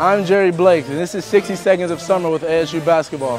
I'm Jerry Blake, and this is 60 Seconds of Summer with ASU Basketball.